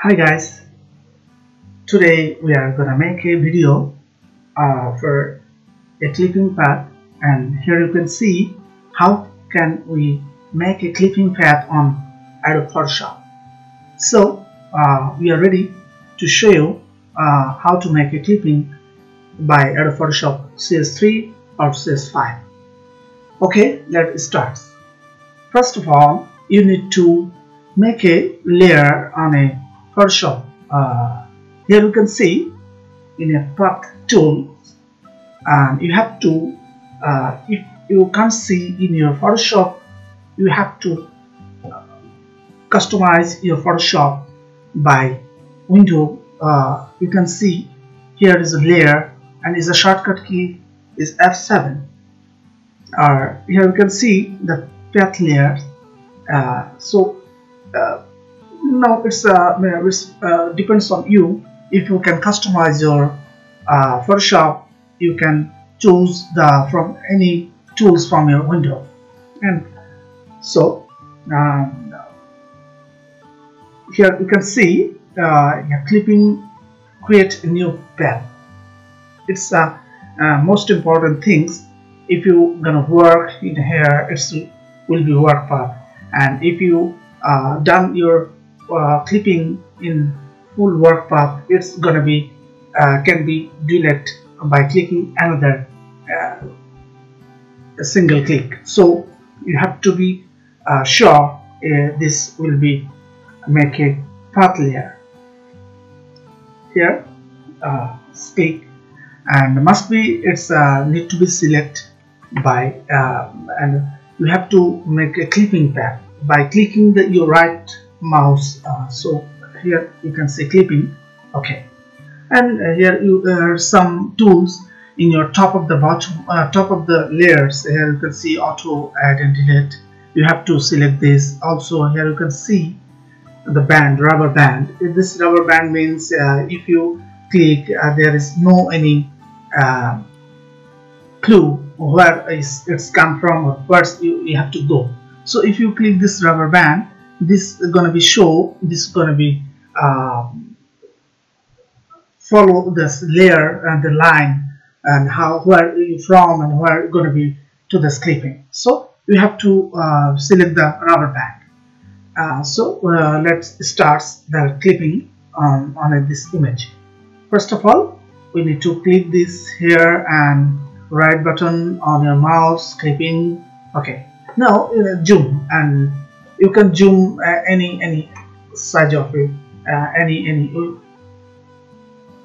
Hi guys, today we are gonna make a video uh, for a clipping path and here you can see how can we make a clipping path on Adobe Photoshop. So uh, we are ready to show you uh, how to make a clipping by Adobe Photoshop CS3 or CS5. Okay, let's start. First of all, you need to make a layer on a Photoshop. Uh, here you can see in a path tool and you have to uh, if you can't see in your Photoshop you have to uh, customize your Photoshop by window. Uh, you can see here is a layer and is a shortcut key is F7 uh, here you can see the path layer. Uh, so now it's uh, it uh, depends on you. If you can customize your uh, Photoshop you can choose the from any tools from your window. And so um, here you can see uh, clipping create a new path it's uh, uh, most important things. If you gonna work in here it will be work path and if you uh, done your uh, clipping in full work path it's gonna be uh, can be deleted by clicking another uh, single click. So you have to be uh, sure uh, this will be make a path layer. Here uh, speak. And must be it's need to be select by and you have to make a clipping path. By clicking the your right mouse uh, so here you can say clipping okay. And uh, here you are uh, some tools in your top of the bottom uh, top of the layers. Here you can see auto add and delete you have to select this. Also here you can see the band rubber band. This rubber band means uh, if you click uh, there is no any clue where is it's come from or where you, you have to go. So if you click this rubber band this is to be show this is to be uh, follow this layer and the line and how where you from and where you're to be to the clipping so you have to uh, select the rubber band. Uh, so uh, let's start the clipping on, on this image. First of all we need to click this here and right button on your mouse clipping okay. Now zoom and you can zoom uh, any any size of it uh, any any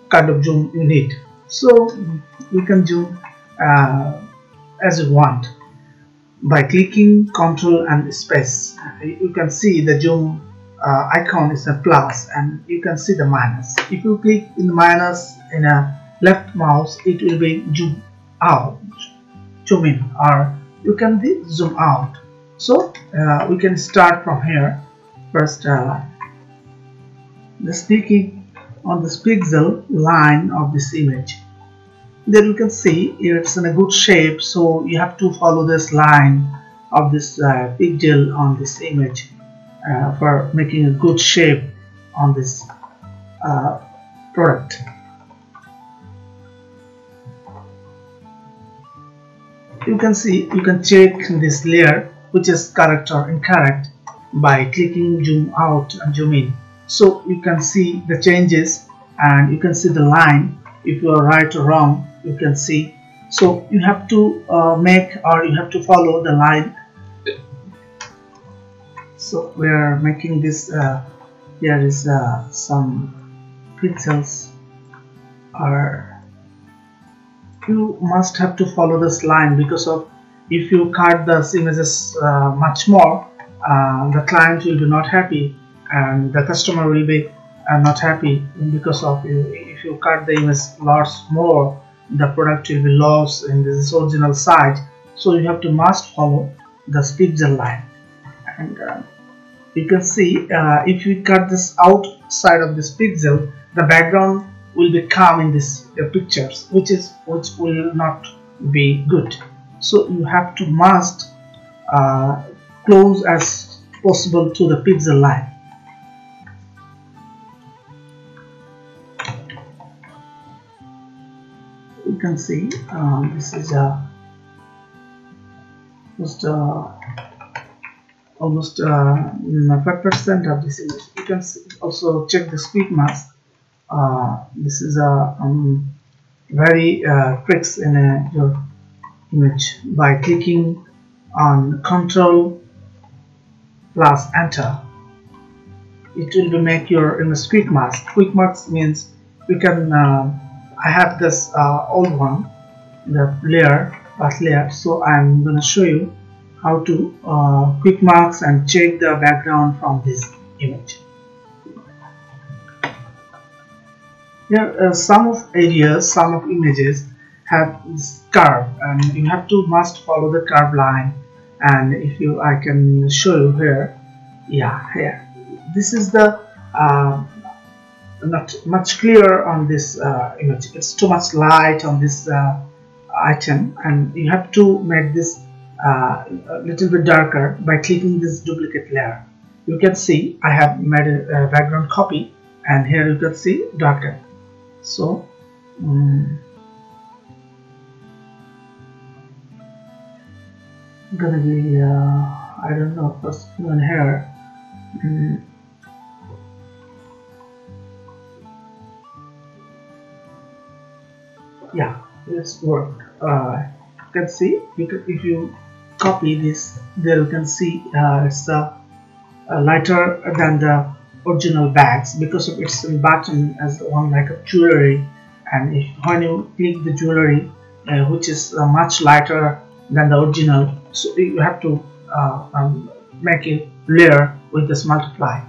kind of zoom you need. So you can zoom uh, as you want. By clicking Ctrl and space. You can see the zoom uh, icon is a plus and you can see the minus. If you click in minus in a left mouse it will be zoom out. Zoom in or you can zoom out so uh, we can start from here. First uh, the speaking on this pixel line of this image. Then you can see it's in a good shape so you have to follow this line of this uh, pixel on this image uh, for making a good shape on this uh, product. You can see you can check this layer which is correct or incorrect by clicking zoom out and zoom in. So you can see the changes and you can see the line. If you are right or wrong you can see. So you have to uh, make or you have to follow the line. So we are making this uh, here is uh, some pixels or you must have to follow this line because of if you cut the images uh, much more uh, the client will be not happy and the customer will be uh, not happy because of if you cut the image lots more the product will be lost in this original size so you have to must follow the pixel line. And uh, you can see uh, if you cut this outside of this pixel the background will become in this uh, pictures which is which will not be good so you have to mask uh, close as possible to the pixel line you can see um, this is a just a almost 5% of this image. You can also check the speed mask. Uh, this is a um, very uh, tricks in a, your image by clicking on Control plus Enter. It will make your in a squeak mask. Quick mask means we can. Uh, I have this uh, old one, the layer path layer. So I'm to show you how to uh, quick mask and check the background from this image. Here uh, some of areas, some of images have this curve and you have to must follow the curve line. And if you I can show you here. Yeah here. This is the uh, not much clear on this uh, image. It's too much light on this uh, item and you have to make this uh, a little bit darker by clicking this duplicate layer. You can see I have made a, a background copy and here you can see darker. So um, gonna be uh, I don't know one here um, yeah this worked uh, you can see you can, if you copy this there you can see uh, it's uh, lighter than the original bags because of its button as one like a jewelry. And if when you click the jewelry uh, which is uh, much lighter than the original. So you have to uh, um, make a layer with this multiply.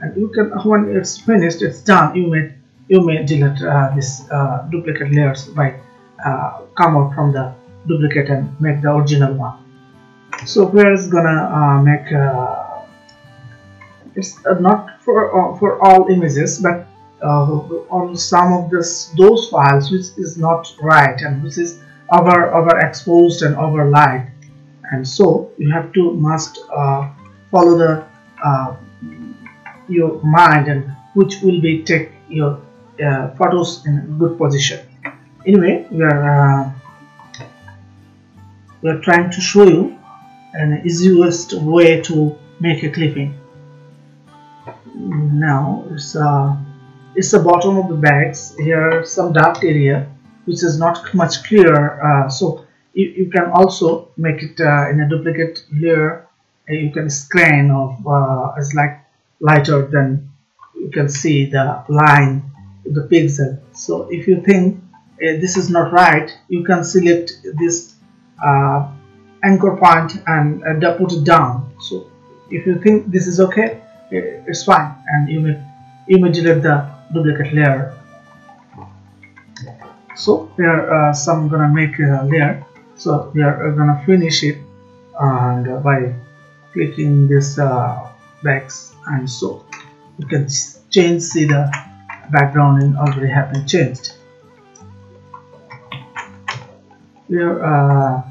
And you can when it's finished it's done you may you may delete uh, this uh, duplicate layers by uh, come out from the duplicate and make the original one. So we're gonna uh, make uh, it's not for for all images but on some of this those files which is not right and which is over over exposed and over light and so you have to must follow the your mind and which will be take your uh, photos in a good position. Anyway we are uh, we are trying to show you an easiest way to make a clipping. Now it's uh, it's the bottom of the bags. Here some dark area which is not much clear uh, so you, you can also make it uh, in a duplicate layer. You can scan of uh, it's like lighter than you can see the line the pixel. So if you think uh, this is not right you can select this uh, anchor point and uh, put it down. So if you think this is okay it's fine and you may you may delete the duplicate layer so here uh, some gonna make a layer. So we are gonna finish it and by clicking this uh, box and so you can change see the background and already have been changed. Here uh,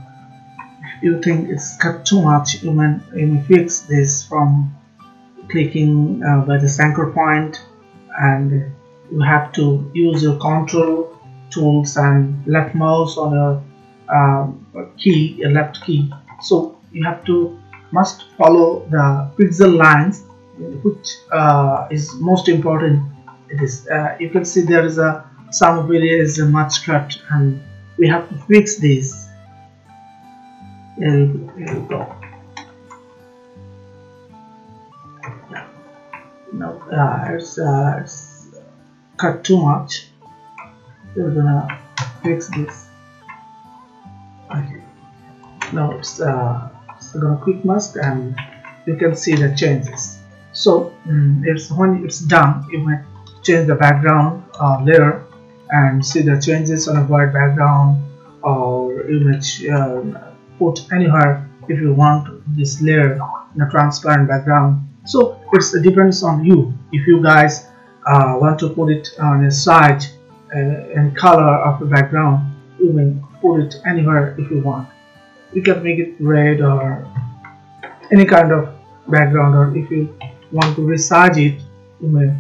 you think it's cut too much you can, you may fix this from clicking uh, by the anchor point and you have to use your control tools and left mouse on a um, key a left key. So you have to must follow the pixel lines which uh, is most important. It is uh, you can see there is a some video is much cut and we have to fix this here we go no uh, it's, uh, it's cut too much we're gonna fix this. Okay. Now it's, uh, it's gonna quick mask and you can see the changes. So um, it's when it's done you might change the background uh, layer and see the changes on a white background or image uh, put anywhere if you want this layer in a transparent background. So it depends on you. If you guys uh, want to put it on a side and color of the background you may put it anywhere if you want. You can make it red or any kind of background or if you want to resize it you may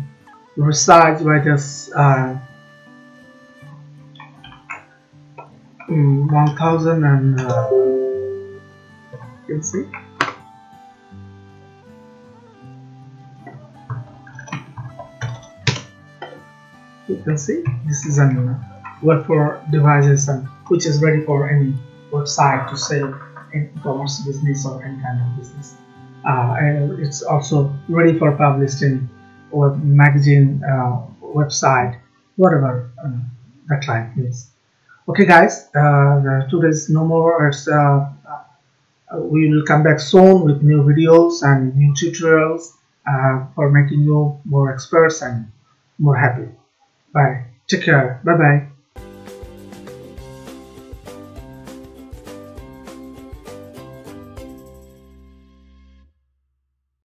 resize by just uh, um, 1000 and uh, you can see you can see this is an web for devices and which is ready for any website to sell in e-commerce business or any kind of business. Uh, and it's also ready for published in web magazine uh, website whatever uh, the client needs. Okay guys uh, today's no more. It's uh, uh, we will come back soon with new videos and new tutorials uh, for making you more experts and more happy bye. Take care. Bye bye